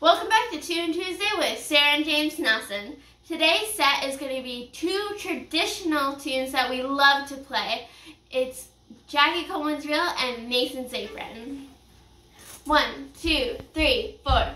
Welcome back to Tune Tuesday with Sara and James Nelson. Today's set is going to be two traditional tunes that we love to play. It's Jackie Coleman's Reel and Mason's Apron. One, two, three, four.